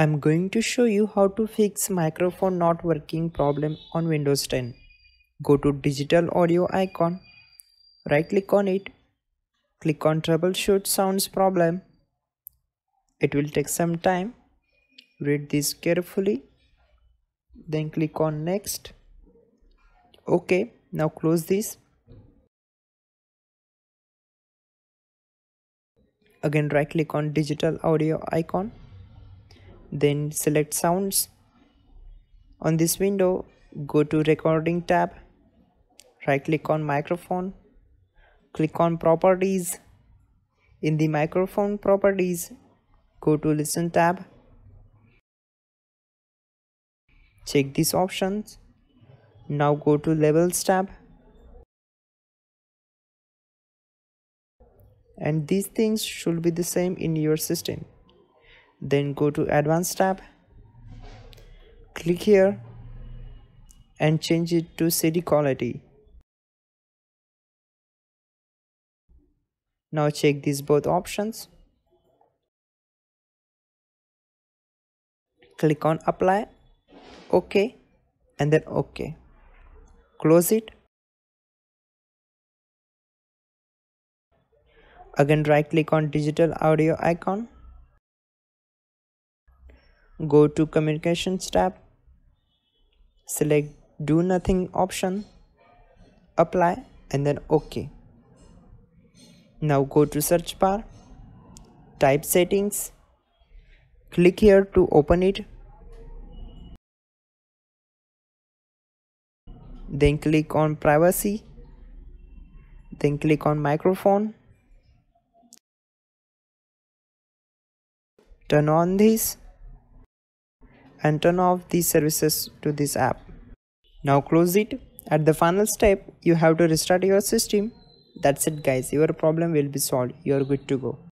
I'm going to show you how to fix microphone not working problem on Windows 10. Go to digital audio icon, right click on it, click on troubleshoot sounds problem. It will take some time. Read this carefully. Then click on next. Okay, now close this. Again right click on digital audio icon then select sounds. On this window go to recording tab right click on microphone click on properties. In the microphone properties go to listen tab. Check these options. Now go to levels tab. And these things should be the same in your system then go to advanced tab. Click here and change it to CD quality. Now check these both options. Click on apply. Ok. And then ok. Close it. Again right click on digital audio icon go to communications tab select do nothing option apply and then ok. Now go to search bar type settings click here to open it. Then click on privacy then click on microphone. Turn on this and turn off these services to this app. Now close it. At the final step, you have to restart your system. That's it guys, your problem will be solved. You are good to go.